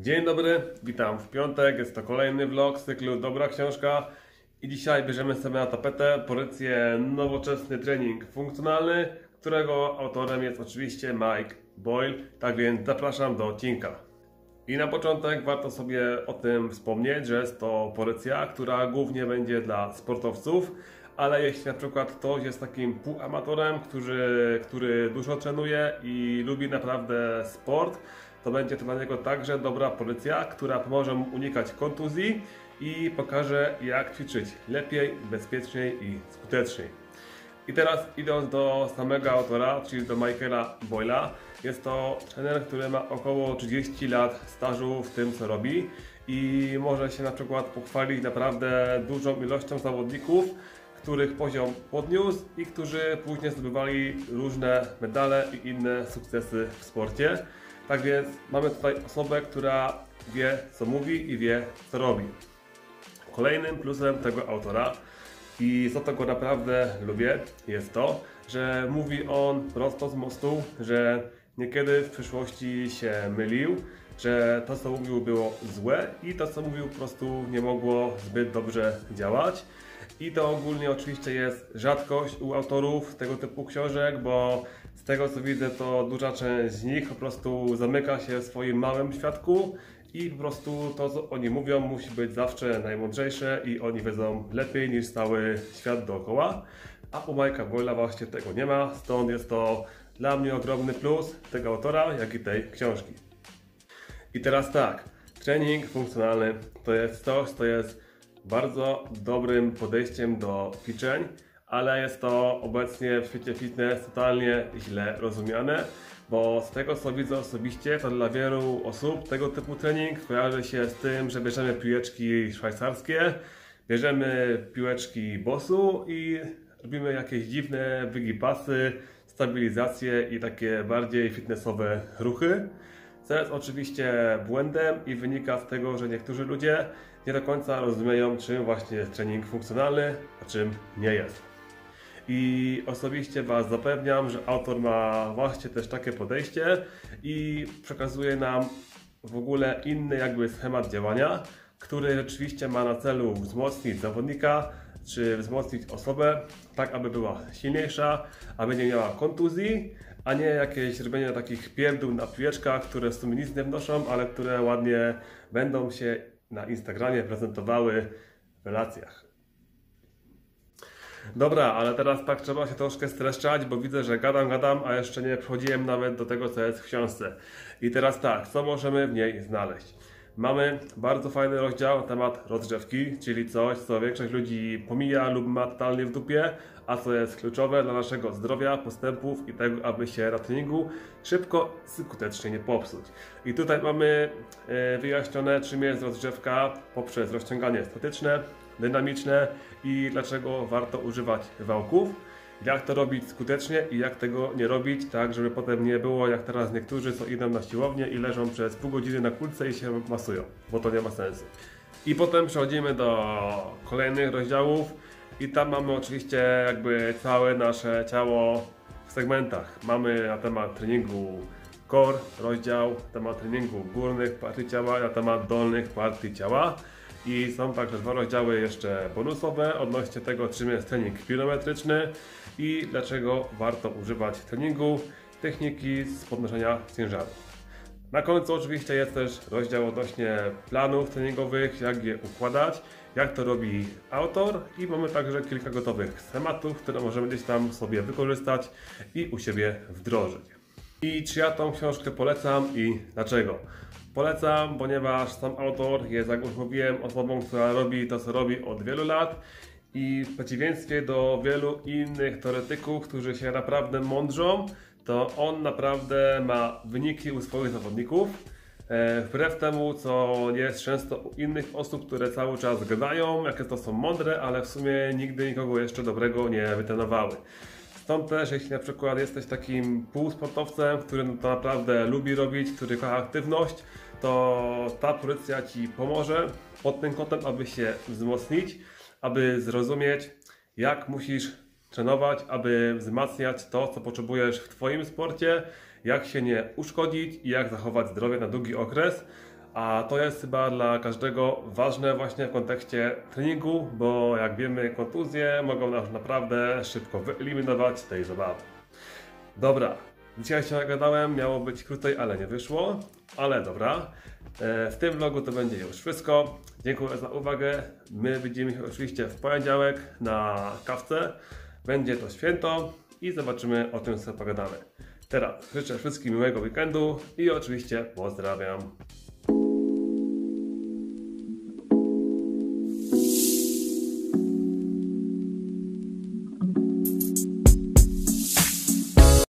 Dzień dobry, witam w piątek, jest to kolejny vlog z cyklu Dobra Książka i dzisiaj bierzemy sobie na tapetę pozycję nowoczesny trening funkcjonalny, którego autorem jest oczywiście Mike Boyle, tak więc zapraszam do odcinka. I na początek warto sobie o tym wspomnieć, że jest to pozycja, która głównie będzie dla sportowców, ale jeśli na przykład ktoś jest takim półamatorem, który, który dużo trenuje i lubi naprawdę sport, to będzie to dla niego także dobra pozycja, która pomoże mu unikać kontuzji i pokaże jak ćwiczyć lepiej, bezpieczniej i skuteczniej. I teraz idąc do samego autora, czyli do Michaela Boyla, jest to trener, który ma około 30 lat stażu w tym co robi i może się na przykład pochwalić naprawdę dużą ilością zawodników, których poziom podniósł i którzy później zdobywali różne medale i inne sukcesy w sporcie. Tak więc mamy tutaj osobę, która wie co mówi i wie co robi. Kolejnym plusem tego autora i za to go naprawdę lubię jest to, że mówi on prosto z mostu, że niekiedy w przyszłości się mylił, że to co mówił było złe i to co mówił po prostu nie mogło zbyt dobrze działać. I to ogólnie oczywiście jest rzadkość u autorów tego typu książek, bo z tego co widzę, to duża część z nich po prostu zamyka się w swoim małym świadku i po prostu to, co oni mówią, musi być zawsze najmądrzejsze i oni wiedzą lepiej niż cały świat dookoła. A u Majka Boyla właśnie tego nie ma, stąd jest to dla mnie ogromny plus tego autora, jak i tej książki. I teraz tak, trening funkcjonalny to jest coś, co jest bardzo dobrym podejściem do ćwiczeń, ale jest to obecnie w świecie fitness totalnie źle rozumiane, bo z tego co widzę osobiście, to dla wielu osób tego typu trening kojarzy się z tym, że bierzemy piłeczki szwajcarskie, bierzemy piłeczki bosu i robimy jakieś dziwne wygipasy, stabilizacje i takie bardziej fitnessowe ruchy. Co jest oczywiście błędem i wynika z tego, że niektórzy ludzie nie do końca rozumieją, czym właśnie jest trening funkcjonalny, a czym nie jest. I osobiście Was zapewniam, że autor ma właśnie też takie podejście i przekazuje nam w ogóle inny jakby schemat działania, który rzeczywiście ma na celu wzmocnić zawodnika, czy wzmocnić osobę, tak aby była silniejsza, aby nie miała kontuzji, a nie jakieś robienie takich pierdół na piłeczkach, które w sumie nic nie wnoszą, ale które ładnie będą się na Instagramie prezentowały w relacjach. Dobra, ale teraz tak trzeba się troszkę streszczać, bo widzę, że gadam, gadam, a jeszcze nie przechodziłem nawet do tego, co jest w książce. I teraz tak, co możemy w niej znaleźć? Mamy bardzo fajny rozdział na temat rozgrzewki, czyli coś, co większość ludzi pomija lub ma totalnie w dupie, a co jest kluczowe dla naszego zdrowia, postępów i tego, aby się na treningu szybko skutecznie nie popsuć. I tutaj mamy e, wyjaśnione, czym jest rozgrzewka poprzez rozciąganie statyczne, dynamiczne i dlaczego warto używać wałków jak to robić skutecznie i jak tego nie robić, tak żeby potem nie było jak teraz niektórzy, co idą na siłownię i leżą przez pół godziny na kulce i się masują, bo to nie ma sensu. I potem przechodzimy do kolejnych rozdziałów i tam mamy oczywiście jakby całe nasze ciało w segmentach. Mamy na temat treningu core rozdział, na temat treningu górnych partii ciała, na temat dolnych partii ciała. I są także dwa rozdziały jeszcze bonusowe odnośnie tego, czym jest trening kilometryczny i dlaczego warto używać treningu techniki z podnoszenia ciężaru. Na końcu oczywiście jest też rozdział odnośnie planów treningowych, jak je układać, jak to robi autor i mamy także kilka gotowych schematów, które możemy gdzieś tam sobie wykorzystać i u siebie wdrożyć. I czy ja tą książkę polecam i dlaczego? Polecam, ponieważ sam autor jest, jak już mówiłem, osobą, która robi to, co robi od wielu lat i w przeciwieństwie do wielu innych teoretyków, którzy się naprawdę mądrzą, to on naprawdę ma wyniki u swoich zawodników. E, wbrew temu, co jest często u innych osób, które cały czas gadają, jakie to są mądre, ale w sumie nigdy nikogo jeszcze dobrego nie wytrenowały. Stąd też, jeśli na przykład jesteś takim półsportowcem, który to naprawdę lubi robić, który kocha aktywność, to ta pozycja Ci pomoże pod tym kątem, aby się wzmocnić, aby zrozumieć, jak musisz trenować, aby wzmacniać to, co potrzebujesz w Twoim sporcie, jak się nie uszkodzić i jak zachować zdrowie na długi okres. A to jest chyba dla każdego ważne właśnie w kontekście treningu, bo jak wiemy, kontuzje mogą nas naprawdę szybko wyeliminować z tej zabawy. Dobra, dzisiaj się nagadałem, miało być krócej, ale nie wyszło, ale dobra. E, W tym vlogu to będzie już wszystko. Dziękuję za uwagę. My widzimy się oczywiście w poniedziałek na kawce. Będzie to święto i zobaczymy o tym sobie pogadamy. Teraz życzę wszystkim miłego weekendu i oczywiście pozdrawiam.